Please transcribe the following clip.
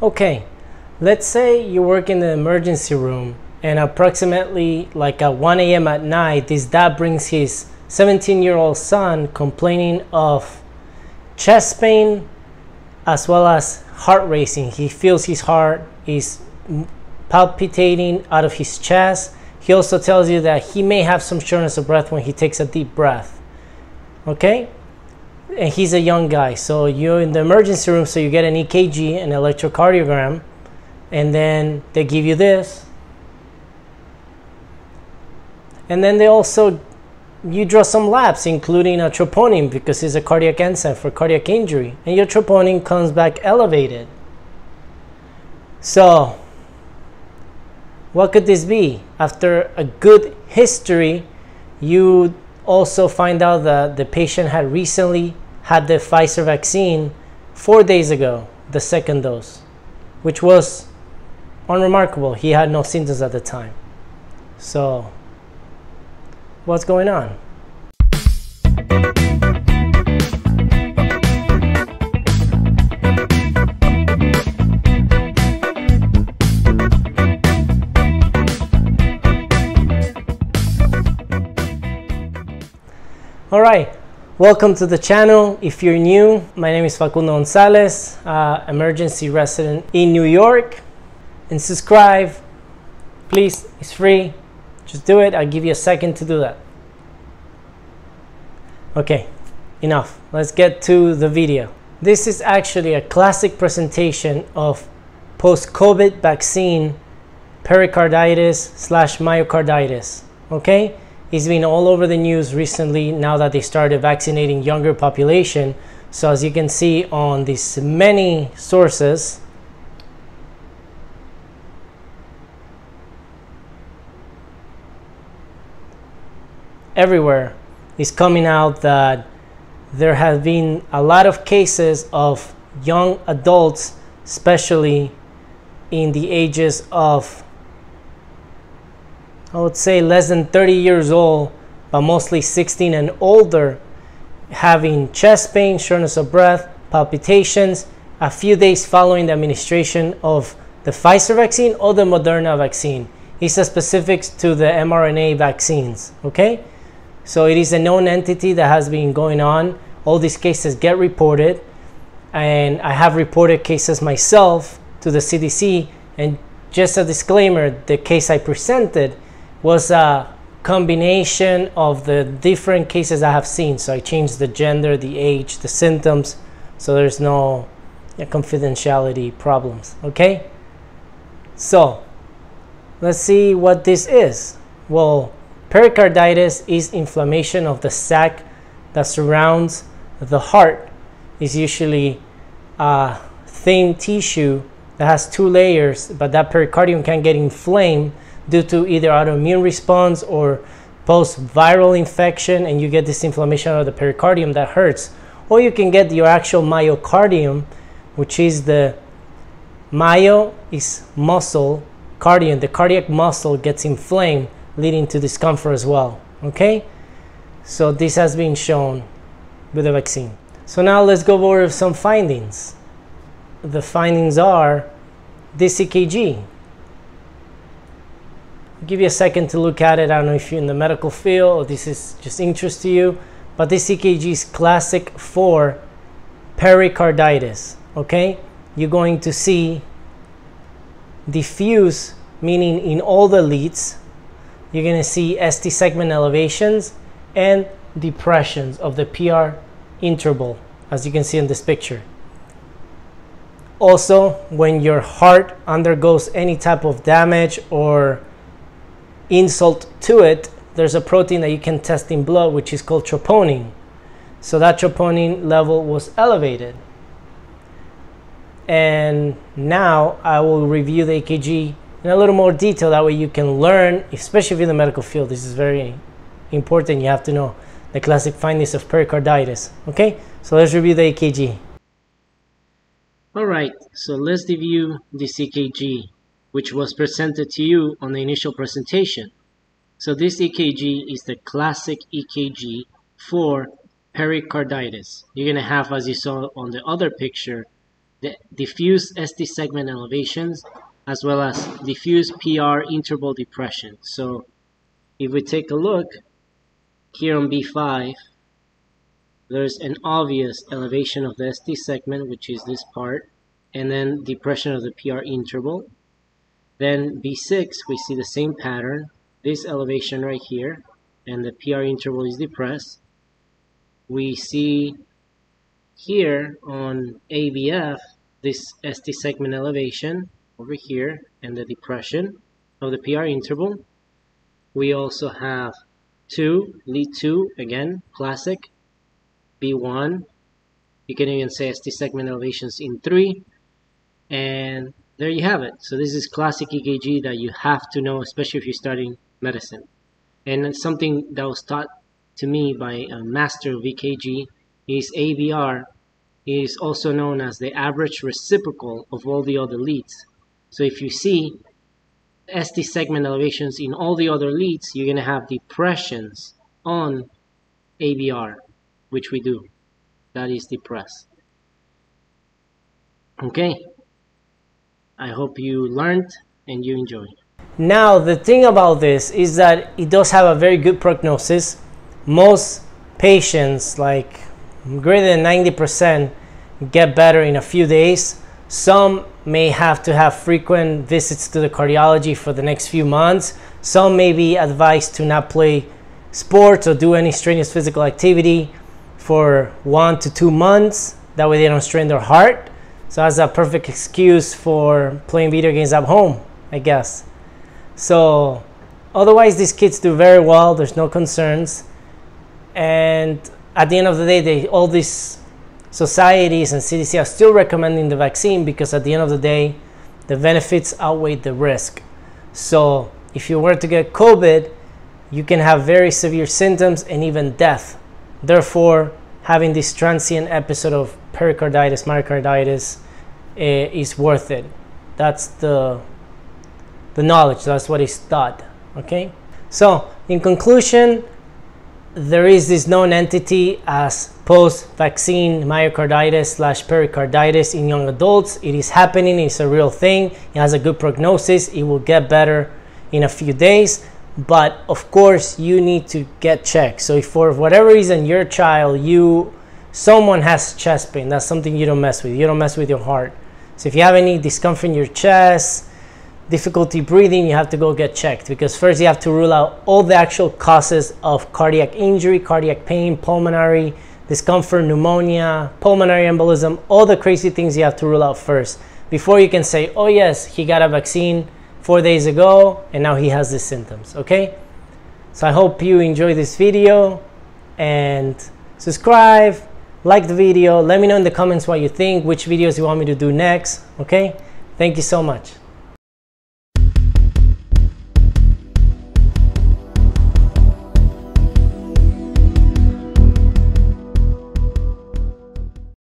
Okay, let's say you work in the emergency room and approximately like at 1 a.m. at night, this dad brings his 17 year old son complaining of chest pain as well as heart racing. He feels his heart is palpitating out of his chest. He also tells you that he may have some shortness of breath when he takes a deep breath. Okay? And he's a young guy. So you're in the emergency room, so you get an EKG, an electrocardiogram, and then they give you this. And then they also you draw some labs, including a troponin because it's a cardiac enzyme for cardiac injury, and your troponin comes back elevated. So, what could this be? After a good history, you also find out that the patient had recently had the Pfizer vaccine four days ago, the second dose, which was unremarkable. He had no symptoms at the time. So, what's going on? All right, welcome to the channel. If you're new, my name is Facundo Gonzalez, uh, emergency resident in New York. And subscribe, please, it's free. Just do it. I'll give you a second to do that. Okay, enough. Let's get to the video. This is actually a classic presentation of post-COVID vaccine pericarditis slash myocarditis. Okay? It's been all over the news recently now that they started vaccinating younger population. So as you can see on these many sources, everywhere is coming out that there have been a lot of cases of young adults, especially in the ages of I would say less than 30 years old, but mostly 16 and older, having chest pain, shortness of breath, palpitations, a few days following the administration of the Pfizer vaccine or the Moderna vaccine. It's a specifics to the mRNA vaccines, okay? So it is a known entity that has been going on. All these cases get reported, and I have reported cases myself to the CDC. And just a disclaimer the case I presented was a combination of the different cases I have seen. So I changed the gender, the age, the symptoms, so there's no confidentiality problems. Okay? So let's see what this is. Well, pericarditis is inflammation of the sac that surrounds the heart. Is usually a thin tissue that has two layers, but that pericardium can get inflamed due to either autoimmune response or post-viral infection and you get this inflammation of the pericardium that hurts or you can get your actual myocardium which is the myo is muscle cardium. The cardiac muscle gets inflamed leading to discomfort as well okay? So this has been shown with the vaccine. So now let's go over some findings. The findings are this EKG I'll give you a second to look at it. I don't know if you're in the medical field or this is just interest to you, but this EKG is classic for pericarditis. Okay, you're going to see diffuse, meaning in all the leads, you're going to see ST segment elevations and depressions of the PR interval, as you can see in this picture. Also, when your heart undergoes any type of damage or insult to it, there's a protein that you can test in blood, which is called troponin. So that troponin level was elevated. And now I will review the EKG in a little more detail. That way you can learn, especially if you're in the medical field, this is very important. You have to know the classic findings of pericarditis. Okay, so let's review the EKG. All right, so let's review this EKG which was presented to you on the initial presentation. So this EKG is the classic EKG for pericarditis. You're going to have, as you saw on the other picture, the diffuse ST segment elevations as well as diffuse PR interval depression. So if we take a look here on V5, there's an obvious elevation of the ST segment, which is this part, and then depression of the PR interval. Then V6, we see the same pattern, this elevation right here, and the PR interval is depressed. We see here on aVF, this ST segment elevation over here, and the depression of the PR interval. We also have 2, lead 2, again, classic, V1. You can even say ST segment elevations in 3. And there you have it. So this is classic EKG that you have to know, especially if you're studying medicine. And something that was taught to me by a master of EKG is aVR is also known as the average reciprocal of all the other leads. So if you see ST segment elevations in all the other leads, you're going to have depressions on aVR, which we do. That is depressed. Okay. I hope you learned and you enjoyed. Now, the thing about this is that it does have a very good prognosis. Most patients, like greater than 90%, get better in a few days. Some may have to have frequent visits to the cardiology for the next few months. Some may be advised to not play sports or do any strenuous physical activity for one to two months. That way they don't strain their heart. So that's a perfect excuse for playing video games at home, I guess. So otherwise these kids do very well. There's no concerns. And at the end of the day, they all these societies and CDC are still recommending the vaccine because at the end of the day, the benefits outweigh the risk. So if you were to get COVID, you can have very severe symptoms and even death. Therefore, having this transient episode of pericarditis, myocarditis uh, is worth it. That's the the knowledge. That's what is taught. Okay. So in conclusion, there is this known entity as post-vaccine myocarditis slash pericarditis in young adults. It is happening. It's a real thing. It has a good prognosis. It will get better in a few days. But of course, you need to get checked. So if for whatever reason your child, you, someone has chest pain, that's something you don't mess with. You don't mess with your heart. So if you have any discomfort in your chest, difficulty breathing, you have to go get checked because first you have to rule out all the actual causes of cardiac injury, cardiac pain, pulmonary discomfort, pneumonia, pulmonary embolism, all the crazy things you have to rule out first before you can say, oh yes, he got a vaccine four days ago and now he has these symptoms, okay? So I hope you enjoy this video and subscribe, like the video, let me know in the comments what you think, which videos you want me to do next, okay? Thank you so much.